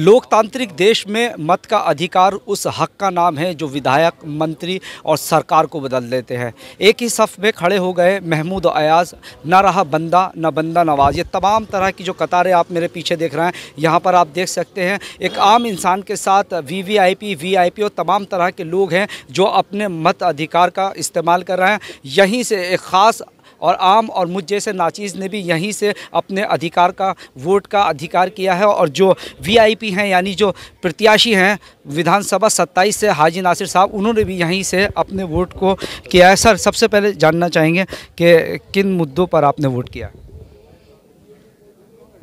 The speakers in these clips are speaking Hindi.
लोकतांत्रिक देश में मत का अधिकार उस हक का नाम है जो विधायक, मंत्री और सरकार को बदल देते हैं। एक ही सफ़ में खड़े हो गए महमूद अयाज, न रहा बंदा, न बंदा नवाज़। ये तमाम तरह की जो कतारें आप मेरे पीछे देख रहे हैं, यहाँ पर आप देख सकते हैं। एक आम इंसान के साथ V V I P V I P और तमाम तरह के लोग हैं जो अपने मत अधिकार का इस्तेमाल कर रहे हैं। यहीं से एक ख़ास और आम और मुझ जैसे नाचीज़ ने भी यहीं से अपने अधिकार का, वोट का अधिकार किया है और जो वीआईपी हैं, यानी जो प्रत्याशी हैं, विधानसभा 27 से हाजी नासिर साहब, उन्होंने भी यहीं से अपने वोट को किया है। सर, सबसे पहले जानना चाहेंगे कि किन मुद्दों पर आपने वोट किया?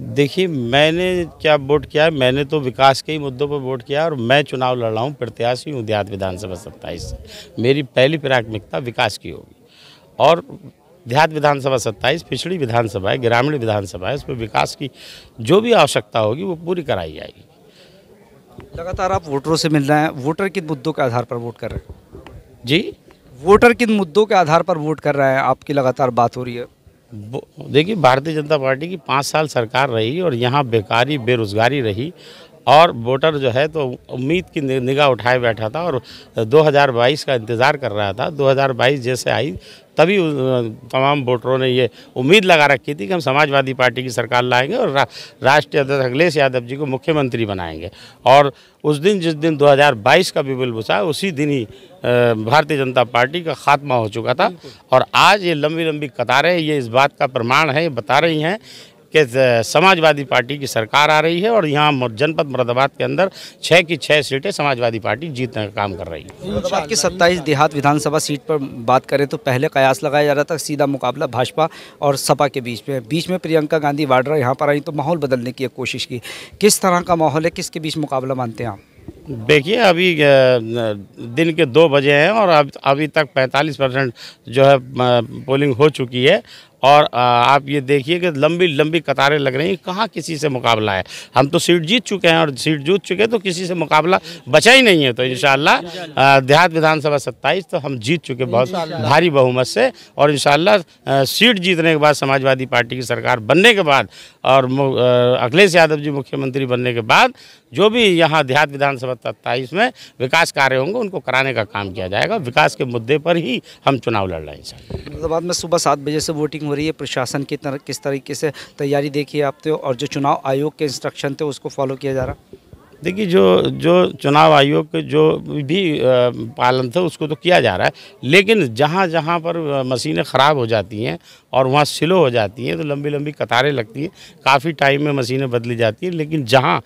देखिए, मैंने क्या वोट किया मैंने तो विकास के ही मुद्दों पर वोट किया और मैं चुनाव लड़ रहा हूँ, प्रत्याशी हूँ, देहात विधानसभा सत्ताईस से। मेरी पहली प्राथमिकता विकास की होगी। और देहात विधानसभा सत्ताईस पिछड़ी विधानसभा है ग्रामीण विधानसभा है उसमें विकास की जो भी आवश्यकता होगी वो पूरी कराई जाएगी। लगातार आप वोटरों से मिल रहे हैं वोटर किन मुद्दों के आधार पर वोट कर रहे हैं? जी? वोटर किन मुद्दों के आधार पर वोट कर रहे हैं? आपकी लगातार बात हो रही है। देखिए भारतीय जनता पार्टी की पाँच साल सरकार रही और यहाँ बेकारी बेरोजगारी रही और वोटर जो है तो उम्मीद की निगाह उठाए बैठा था और 2022 का इंतज़ार कर रहा था। 2022 जैसे आई तभी तमाम वोटरों ने ये उम्मीद लगा रखी थी कि हम समाजवादी पार्टी की सरकार लाएँगे और रा, राष्ट्रीय अध्यक्ष अखिलेश यादव जी को मुख्यमंत्री बनाएँगे। और उस दिन जिस दिन 2022 का बिबुल बुसा उसी दिन ही भारतीय जनता पार्टी का खात्मा हो चुका था। और आज ये लंबी लंबी कतारें ये इस बात का प्रमाण है ये बता रही हैं कि समाजवादी पार्टी की सरकार आ रही है और यहाँ जनपद मुरादाबाद के अंदर छः की छः सीटें समाजवादी पार्टी जीतने का काम कर रही है। की सत्ताईस देहात विधानसभा सीट पर बात करें तो पहले कयास लगाया जा रहा था सीधा मुकाबला भाजपा और सपा के बीच में। बीच में प्रियंका गांधी वाड्रा यहाँ पर आई तो माहौल बदलने की कोशिश की। किस तरह का माहौल है किसके बीच मुकाबला मानते हैं आप? देखिए अभी दिन के दो बजे हैं और अभी तक 45 परसेंट जो है पोलिंग हो चुकी है। और आप ये देखिए कि लंबी लंबी कतारें लग रही हैं। कहाँ किसी से मुकाबला है? हम तो सीट जीत चुके हैं और सीट जीत चुके हैं तो किसी से मुकाबला बचा ही नहीं है तो इन देहात विधानसभा सत्ताईस तो हम जीत चुके बहुत भारी बहुमत से और इन सीट जीतने के बाद समाजवादी पार्टी की सरकार बनने के बाद और अखिलेश यादव जी मुख्यमंत्री बनने के बाद जो भी यहाँ देहात विधानसभा सत्ताईस में विकास कार्य होंगे, उनको कराने का काम किया जाएगा। विकास के मुद्दे पर ही हम चुनाव लड़ रहे हैं मुरादाबाद में सुबह सात बजे से वोटिंग हो रही है। प्रशासन की तरह किस तरीके से तैयारी देखी तो? और जो चुनाव आयोग के इंस्ट्रक्शन थे, उसको फॉलो किया जा रहा? देखिए, जो जो चुनाव आयोग के जो भी पालन था, उसको तो किया जा रहा है। लेकिन जहाँ जहाँ पर मशीनें ख़राब हो जाती हैं और वहाँ स्लो हो जाती हैं तो लंबी लंबी कतारें लगती हैं। काफ़ी टाइम में मशीनें बदली जाती हैं, लेकिन जहाँ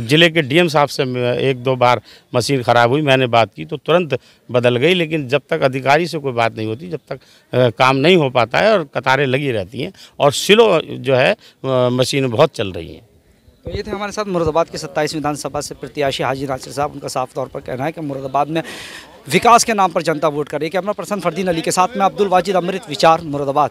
ज़िले के डीएम साहब से एक दो बार मशीन ख़राब हुई, मैंने बात की तो तुरंत बदल गई, लेकिन जब तक अधिकारी से कोई बात नहीं होती, जब तक काम नहीं हो पाता है और कतारें लगी रहती हैं और स्लो जो है मशीन बहुत चल रही हैं। तो ये थे हमारे साथ मुरादाबाद के सत्ताईस विधानसभा से प्रत्याशी हाजी नासिर साहब। उनका साफ़ तौर पर कहना है कि मुरादाबाद में विकास के नाम पर जनता वोट करे कैमरा पर्सन फरदीन अली के साथ में अब्दुल वाजिद अमृत विचार, मुरादाबाद।